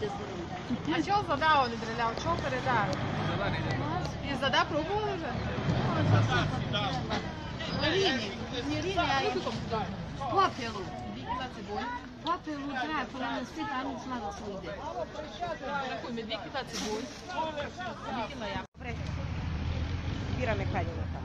А чел значи, задал он стрелял, чел передал. И зада пробовал уже? Лині, не ліні, а я попелу. Попелу треба перенести, а не знала свої. Рахуємо, дві кіта цибуль, дві я. Віра Михайлівна.